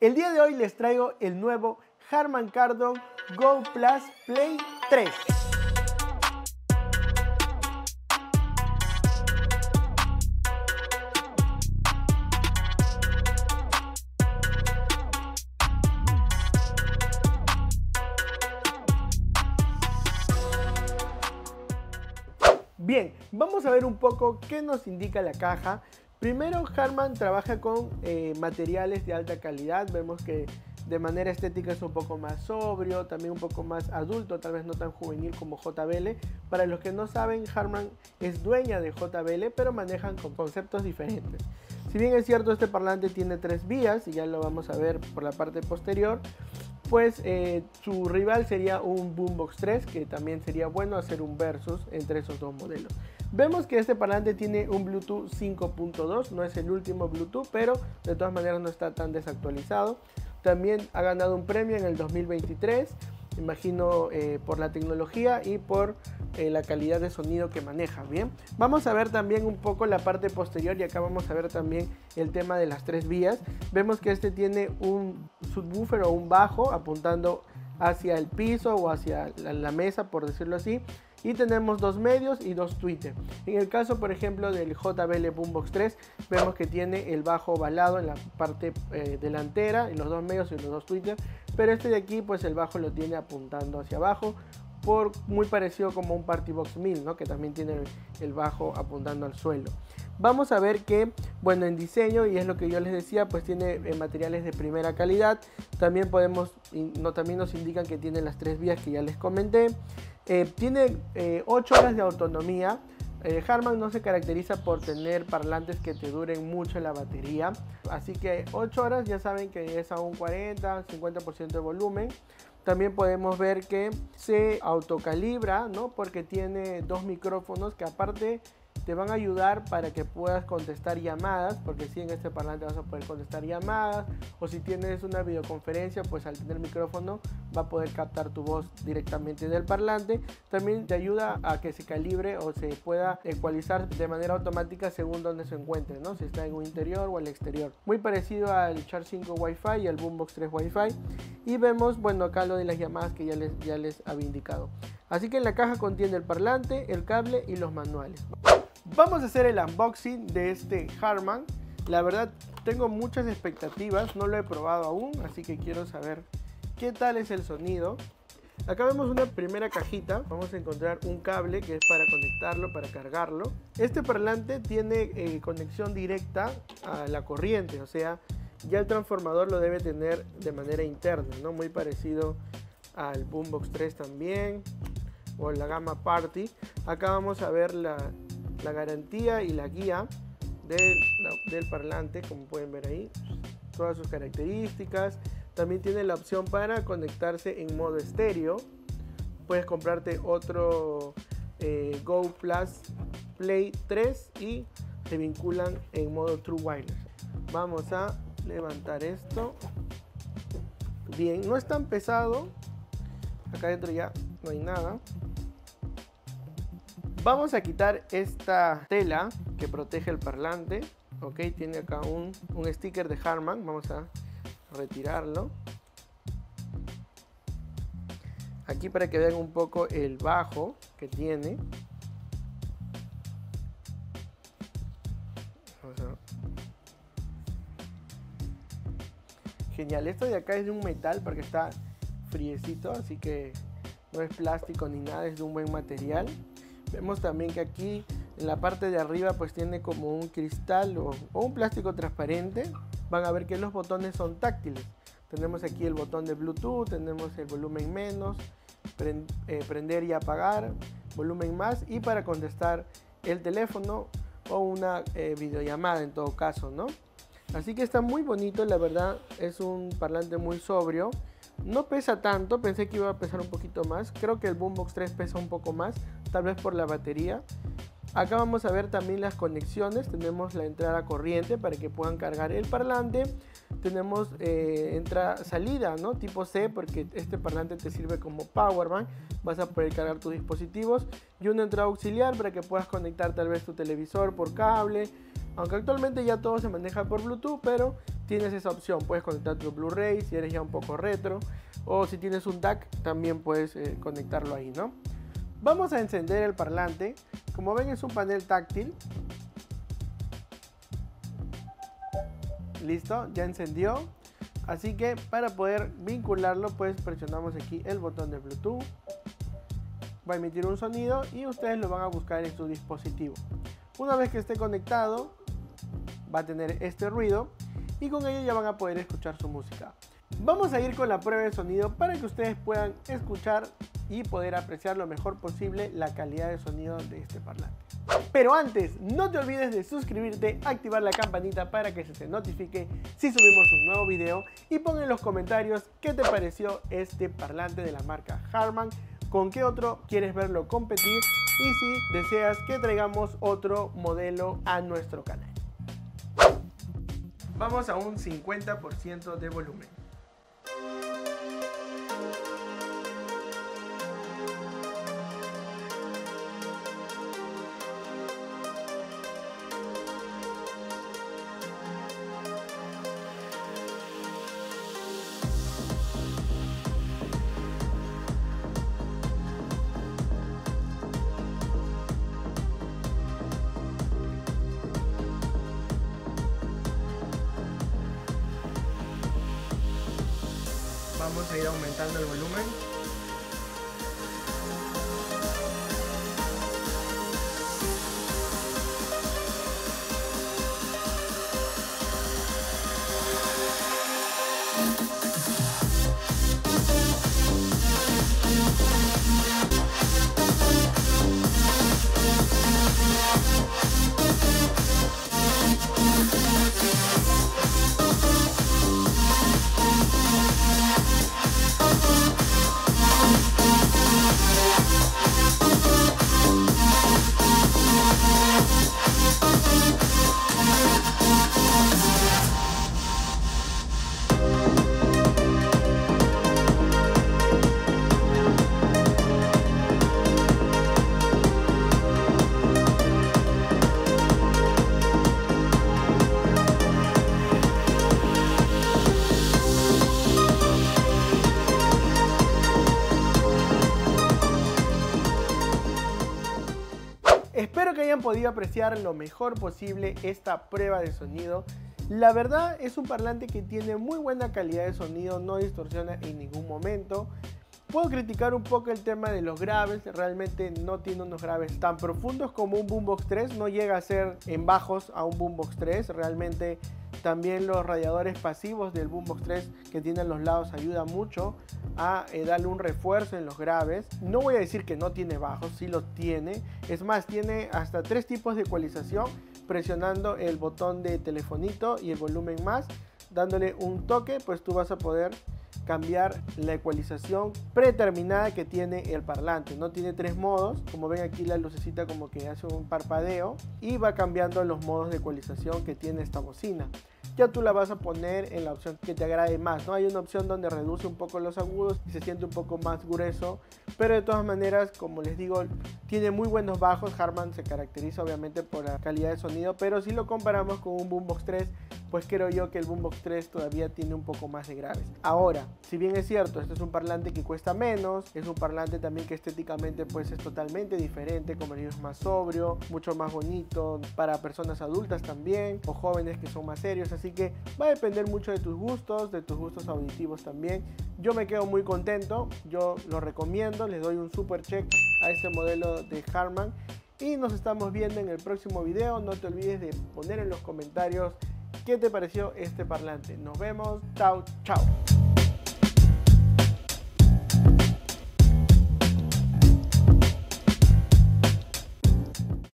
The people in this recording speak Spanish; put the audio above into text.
El día de hoy les traigo el nuevo Harman Kardon Go Plus Play 3. Bien, vamos a ver un poco qué nos indica la caja. Primero, Harman trabaja con eh, materiales de alta calidad. Vemos que de manera estética es un poco más sobrio, también un poco más adulto, tal vez no tan juvenil como JBL. Para los que no saben, Harman es dueña de JBL, pero manejan con conceptos diferentes. Si bien es cierto, este parlante tiene tres vías, y ya lo vamos a ver por la parte posterior, pues eh, su rival sería un Boombox 3, que también sería bueno hacer un versus entre esos dos modelos. Vemos que este parlante tiene un Bluetooth 5.2, no es el último Bluetooth, pero de todas maneras no está tan desactualizado. También ha ganado un premio en el 2023, imagino eh, por la tecnología y por eh, la calidad de sonido que maneja. Bien, vamos a ver también un poco la parte posterior y acá vamos a ver también el tema de las tres vías. Vemos que este tiene un subwoofer o un bajo apuntando hacia el piso o hacia la mesa, por decirlo así y tenemos dos medios y dos Twitter. En el caso, por ejemplo, del JBL Boombox 3, vemos que tiene el bajo ovalado en la parte eh, delantera, en los dos medios y los dos Twitter, pero este de aquí, pues el bajo lo tiene apuntando hacia abajo, por muy parecido como un Party Box 1000, ¿no? que también tiene el bajo apuntando al suelo. Vamos a ver que, bueno, en diseño, y es lo que yo les decía, pues tiene eh, materiales de primera calidad. También podemos, no, también nos indican que tiene las tres vías que ya les comenté. Eh, tiene 8 eh, horas de autonomía. Harman no se caracteriza por tener parlantes que te duren mucho la batería. Así que 8 horas ya saben que es a un 40, 50% de volumen. También podemos ver que se autocalibra, ¿no? Porque tiene dos micrófonos que aparte te van a ayudar para que puedas contestar llamadas, porque si en este parlante vas a poder contestar llamadas, o si tienes una videoconferencia, pues al tener micrófono va a poder captar tu voz directamente del parlante. También te ayuda a que se calibre o se pueda ecualizar de manera automática según donde se encuentre, ¿no? si está en un interior o al exterior. Muy parecido al Char 5 Wi-Fi y al Boombox 3 Wi-Fi. Y vemos, bueno, acá lo de las llamadas que ya les, ya les había indicado. Así que en la caja contiene el parlante, el cable y los manuales. Vamos a hacer el unboxing de este Harman. La verdad tengo muchas expectativas, no lo he probado aún, así que quiero saber qué tal es el sonido. Acá vemos una primera cajita, vamos a encontrar un cable que es para conectarlo, para cargarlo. Este parlante tiene eh, conexión directa a la corriente, o sea, ya el transformador lo debe tener de manera interna, ¿no? Muy parecido al Boombox 3 también, o la gama Party. Acá vamos a ver la, la garantía y la guía del, del, parlante, como pueden ver ahí, todas sus características. También tiene la opción para conectarse en modo estéreo. Puedes comprarte otro eh, Go Plus Play 3 y se vinculan en modo True Wireless. Vamos a levantar esto. Bien, no es tan pesado. Acá adentro ya no hay nada. Vamos a quitar esta tela que protege el parlante. Ok, tiene acá un, un sticker de Harman. Vamos a retirarlo. Aquí para que vean un poco el bajo que tiene. Genial, esto de acá es de un metal porque está friecito, así que no es plástico ni nada, es de un buen material. Vemos también que aquí en la parte de arriba pues tiene como un cristal o, un plástico transparente. Van a ver que los botones son táctiles. Tenemos aquí el botón de Bluetooth, tenemos el volumen menos, eh, prender y apagar, volumen más y para contestar el teléfono o una eh, videollamada en todo caso, ¿no? Así que está muy bonito, la verdad es un parlante muy sobrio. No pesa tanto, pensé que iba a pesar un poquito más. Creo que el Boombox 3 pesa un poco más, tal vez por la batería. Acá vamos a ver también las conexiones. Tenemos la entrada corriente para que puedan cargar el parlante. Tenemos eh, salida, ¿no? Tipo C, porque este parlante te sirve como power bank. Vas a poder cargar tus dispositivos. Y una entrada auxiliar para que puedas conectar tal vez tu televisor por cable. Aunque actualmente ya todo se maneja por Bluetooth, pero tienes esa opción. Puedes conectar tu Blu-ray si eres ya un poco retro. O si tienes un DAC, también puedes eh, conectarlo ahí, ¿no? Vamos a encender el parlante. Como ven es un panel táctil. Listo, ya encendió. Así que para poder vincularlo, pues presionamos aquí el botón de Bluetooth. Va a emitir un sonido y ustedes lo van a buscar en su dispositivo. Una vez que esté conectado, va a tener este ruido y con ello ya van a poder escuchar su música. Vamos a ir con la prueba de sonido para que ustedes puedan escuchar y poder apreciar lo mejor posible la calidad de sonido de este parlante. Pero antes, no te olvides de suscribirte, activar la campanita para que se te notifique si subimos un nuevo video y pon en los comentarios qué te pareció este parlante de la marca Harman, con qué otro quieres verlo competir y si deseas que traigamos otro modelo a nuestro canal. Vamos a un 50% de volumen. Vamos a ir aumentando el volumen Espero que hayan podido apreciar lo mejor posible esta prueba de sonido. La verdad es un parlante que tiene muy buena calidad de sonido, no distorsiona en ningún momento. Puedo criticar un poco el tema de los graves, realmente no tiene unos graves tan profundos como un Boombox 3, no llega a ser en bajos a un Boombox 3, realmente también los radiadores pasivos del Boombox 3 que tienen los lados ayuda mucho a eh, darle un refuerzo en los graves. No voy a decir que no tiene bajos, sí los tiene, es más, tiene hasta tres tipos de ecualización presionando el botón de telefonito y el volumen más, dándole un toque, pues tú vas a poder cambiar la ecualización predeterminada que tiene el parlante. No tiene tres modos, como ven aquí la lucecita como que hace un parpadeo y va cambiando los modos de ecualización que tiene esta bocina ya tú la vas a poner en la opción que te agrade más. ¿no? Hay una opción donde reduce un poco los agudos y se siente un poco más grueso, pero de todas maneras, como les digo, tiene muy buenos bajos. Harman se caracteriza obviamente por la calidad de sonido, pero si lo comparamos con un Boombox 3, pues creo yo que el Boombox 3 todavía tiene un poco más de graves. Ahora, si bien es cierto, este es un parlante que cuesta menos, es un parlante también que estéticamente pues es totalmente diferente, como digo, es más sobrio, mucho más bonito, para personas adultas también, o jóvenes que son más serios, así que va a depender mucho de tus gustos, de tus gustos auditivos también. Yo me quedo muy contento, yo lo recomiendo, les doy un super check a este modelo de Harman y nos estamos viendo en el próximo video. No te olvides de poner en los comentarios qué te pareció este parlante. Nos vemos, chao, chao.